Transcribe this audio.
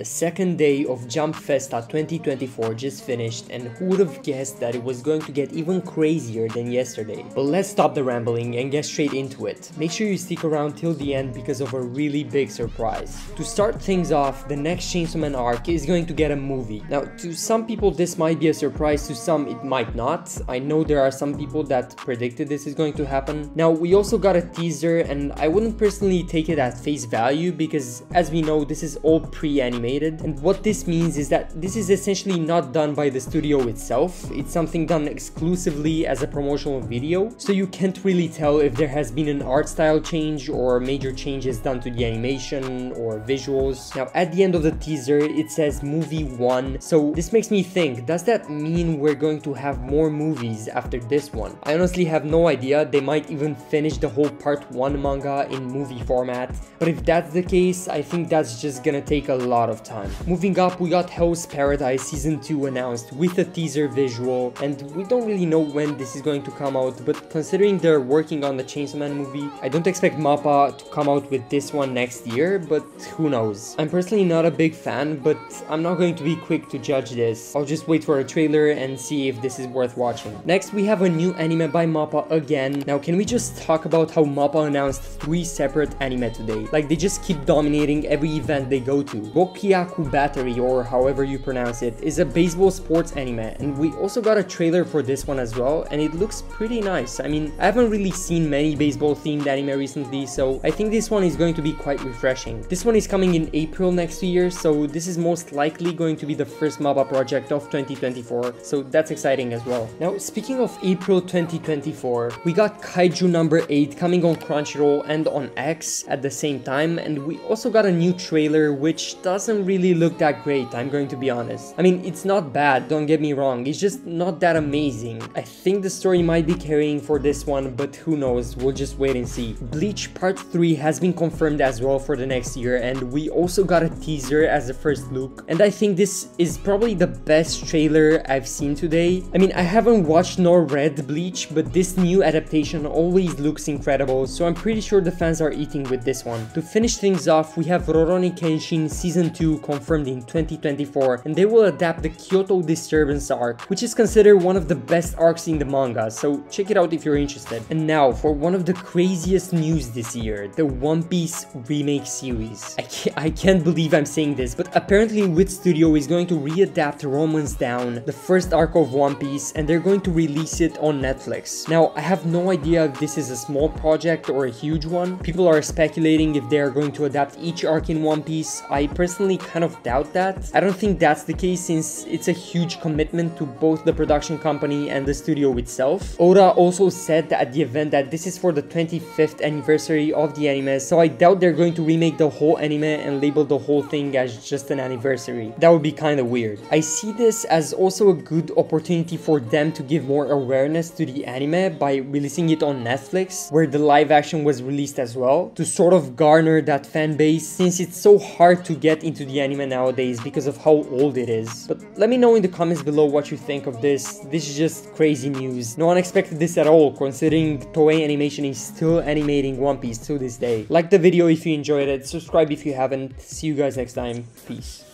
The second day of Jump Festa 2024 just finished and who would have guessed that it was going to get even crazier than yesterday. But let's stop the rambling and get straight into it. Make sure you stick around till the end because of a really big surprise. To start things off, the next Chainsaw Man arc is going to get a movie. Now to some people this might be a surprise, to some it might not. I know there are some people that predicted this is going to happen. Now we also got a teaser and I wouldn't personally take it at face value because as we know this is all pre-animated And what this means is that this is essentially not done by the studio itself. It's something done exclusively as a promotional video. So you can't really tell if there has been an art style change or major changes done to the animation or visuals. Now at the end of the teaser, it says movie one. So this makes me think, does that mean we're going to have more movies after this one? I honestly have no idea. They might even finish the whole part one manga in movie format. But if that's the case, I think that's just gonna take a lot of time. Moving up, we got Hell's Paradise Season 2 announced with a teaser visual, and we don't really know when this is going to come out, but considering they're working on the Chainsaw Man movie, I don't expect MAPPA to come out with this one next year, but who knows. I'm personally not a big fan, but I'm not going to be quick to judge this. I'll just wait for a trailer and see if this is worth watching. Next, we have a new anime by MAPPA again. Now, can we just talk about how MAPPA announced three separate anime today? Like, they just keep dominating every event they go to. Boku Byaku Battery, or however you pronounce it, is a baseball sports anime, and we also got a trailer for this one as well, and it looks pretty nice. I mean, I haven't really seen many baseball themed anime recently, so I think this one is going to be quite refreshing. This one is coming in April next year, so this is most likely going to be the first MAPPA project of 2024, so that's exciting as well. Now, speaking of April 2024, we got Kaiju number 8 coming on Crunchyroll and on X at the same time, and we also got a new trailer which doesn't doesn't really look that great, I'm going to be honest. I mean, it's not bad, don't get me wrong, it's just not that amazing. I think the story might be carrying for this one, but who knows, we'll just wait and see. Bleach Part 3 has been confirmed as well for the next year, and we also got a teaser as a first look. And I think this is probably the best trailer I've seen today. I mean, I haven't watched nor read Bleach, but this new adaptation always looks incredible, so I'm pretty sure the fans are eating with this one. To finish things off, we have Rurouni Kenshin Season 2 confirmed in 2024 and they will adapt the Kyoto Disturbance arc, which is considered one of the best arcs in the manga, so check it out if you're interested. And now for one of the craziest news this year, the One Piece remake series. I can't, I can't believe I'm saying this, but apparently Wit Studio is going to readapt Romance Dawn, the first arc of One Piece, and they're going to release it on Netflix. Now, I have no idea if this is a small project or a huge one. People are speculating if they are going to adapt each arc in One Piece. I personally kind of doubt that. I don't think that's the case since it's a huge commitment to both the production company and the studio itself. Oda also said at the event that this is for the 25th anniversary of the anime, so I doubt they're going to remake the whole anime and label the whole thing as just an anniversary. That would be kind of weird. I see this as also a good opportunity for them to give more awareness to the anime by releasing it on Netflix, where the live action was released as well, to sort of garner that fan base since it's so hard to get into the anime nowadays because of how old it is. But let me know in the comments below what you think of this. This is just crazy news. No one expected this at all considering Toei Animation is still animating One Piece to this day. Like the video if you enjoyed it, subscribe if you haven't. See you guys next time. Peace.